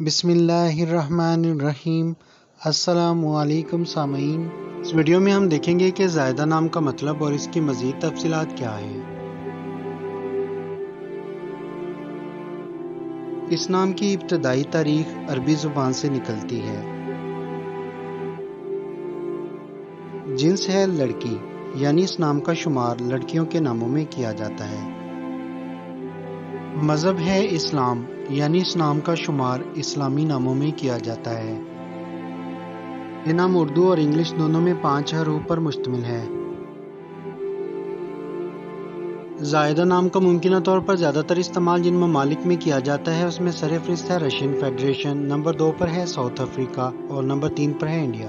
बिसमीम असलकुम सामीन। इस वीडियो में हम देखेंगे कि जायदा नाम का मतलब और इसकी मज़ीद तफसीत क्या है। इस नाम की इब्तदाई तारीख अरबी ज़ुबान से निकलती है। जिन्स है लड़की, यानी इस नाम का शुमार लड़कियों के नामों में किया जाता है। मज़हब है इस्लाम, यानी इस नाम का शुमार इस्लामी नामों में किया जाता है। ये नाम उर्दू और इंग्लिश दोनों में पाँच हरूफ पर मुश्तमिल है। जायदा नाम का मुमकिन तौर पर ज़्यादातर इस्तेमाल जिन ममालिक में किया जाता है, उसमें सर फहरिस्त है रशियन फेडरेशन, नंबर दो पर है साउथ अफ्रीका और नंबर तीन पर है इंडिया।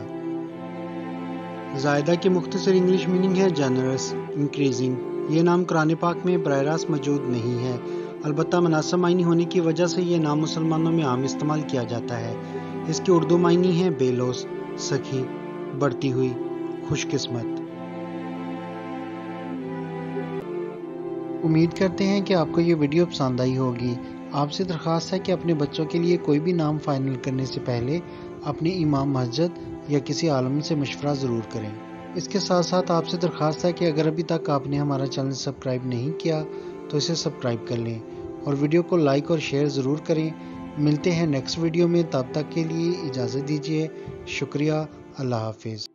जायदा की मुख्तर इंग्लिश मीनिंग है जनरस इंक्रीजिंग ये नाम कुरान पाक में बर रास्त मौजूद नहीं है। अलबत् मुनासब मायनी होने की वजह से ये नाम मुसलमानों में आम इस्तेमाल किया जाता है। इसकी उर्दू मायनी है बेलोस, सखी, बढ़ती हुई, खुशकिस्मत। उम्मीद करते हैं कि आपको ये वीडियो पसंद आई होगी। आपसे दरख्वास्त है कि अपने बच्चों के लिए कोई भी नाम फाइनल करने से पहले अपने इमाम मस्जिद या किसी आलम से मशवरा ज़रूर करें। इसके साथ साथ आपसे दरख्वास्त है कि अगर अभी तक आपने हमारा चैनल सब्सक्राइब नहीं किया तो इसे सब्सक्राइब कर लें। और वीडियो को लाइक और शेयर ज़रूर करें। मिलते हैं नेक्स्ट वीडियो में। तब तक के लिए इजाज़त दीजिए। शुक्रिया। अल्लाह हाफिज़।